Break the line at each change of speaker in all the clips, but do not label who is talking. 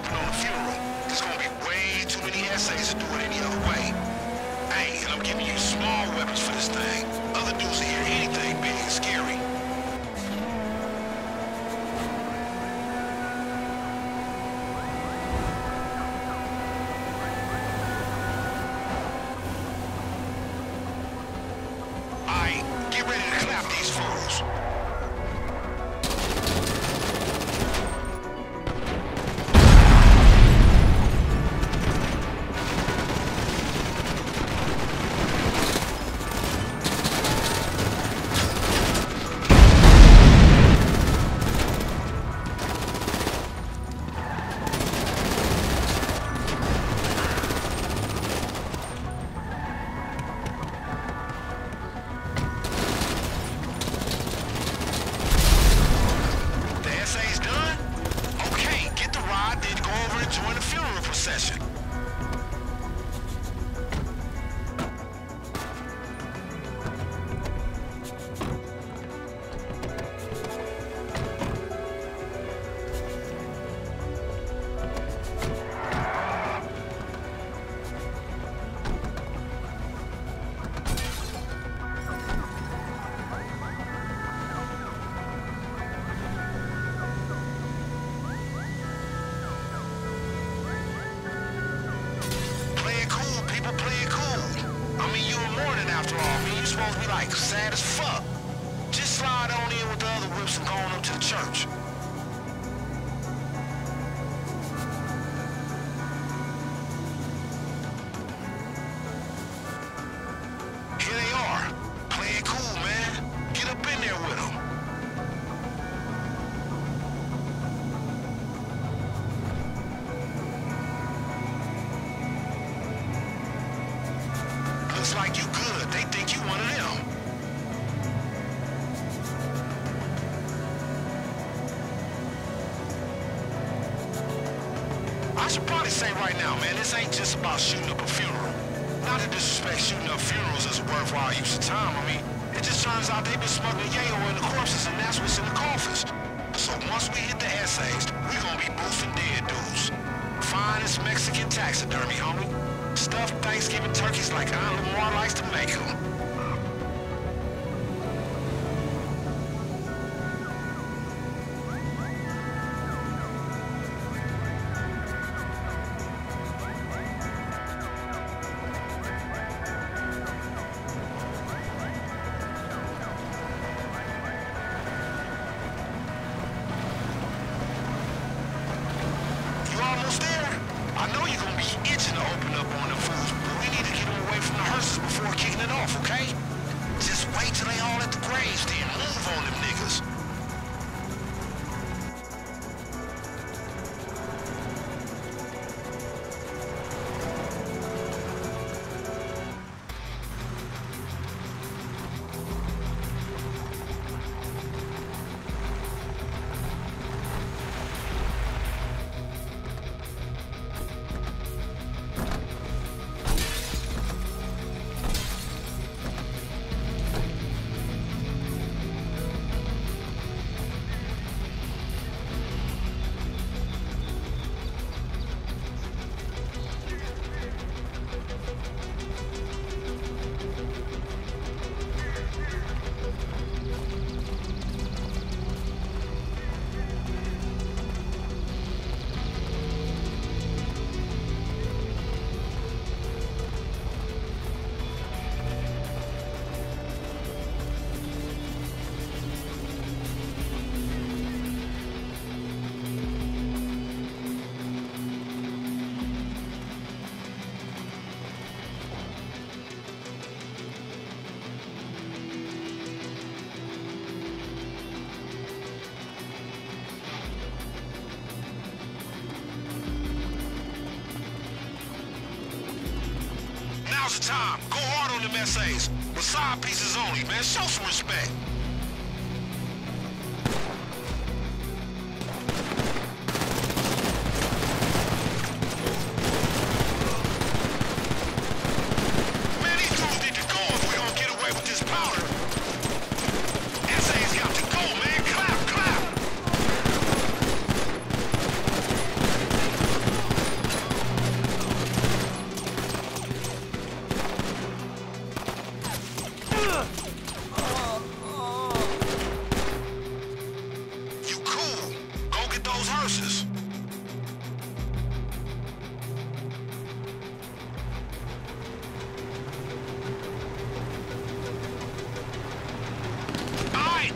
typing on funeral. There's gonna be way too many essays to do it any other way. Hey, and I'm giving you small weapons for this thing. Other dudes will hear anything big and scary. Get ready to clap these fools. Procession. Like sad as fuck. Just slide on in with the other whips and go on up to the church. Here they are. Play it cool, man. Get up in there with them. Looks like you good. Probably say right now, man, this ain't just about shooting up a funeral. Not to disrespect shooting up funerals as a worthwhile use of time. I mean, it just turns out they've been smuggling yayo in the corpses, and that's what's in the coffins. So once we hit the essays, we gonna be boosting dead dudes. Finest Mexican taxidermy, homie. Stuffed Thanksgiving turkeys like Aunt Lamar likes to make them. Now's the time. Go hard on them essays. With side pieces only, man. Show some respect.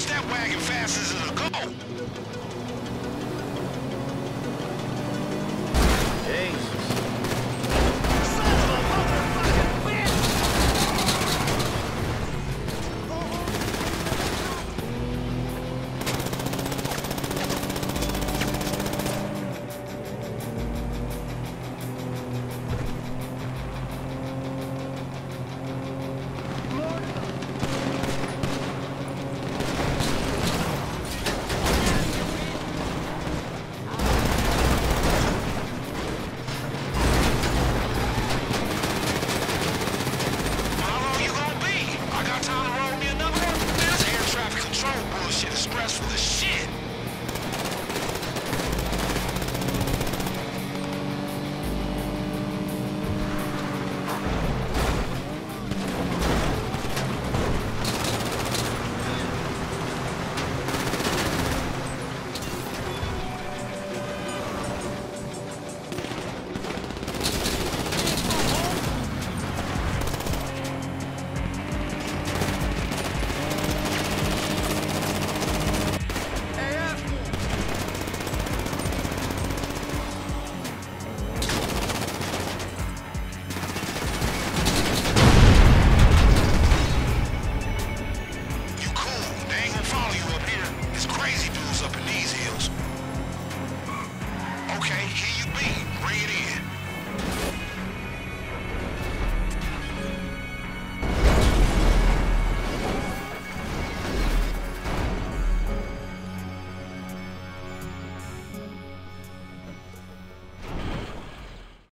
push that wagon fast as it'll go.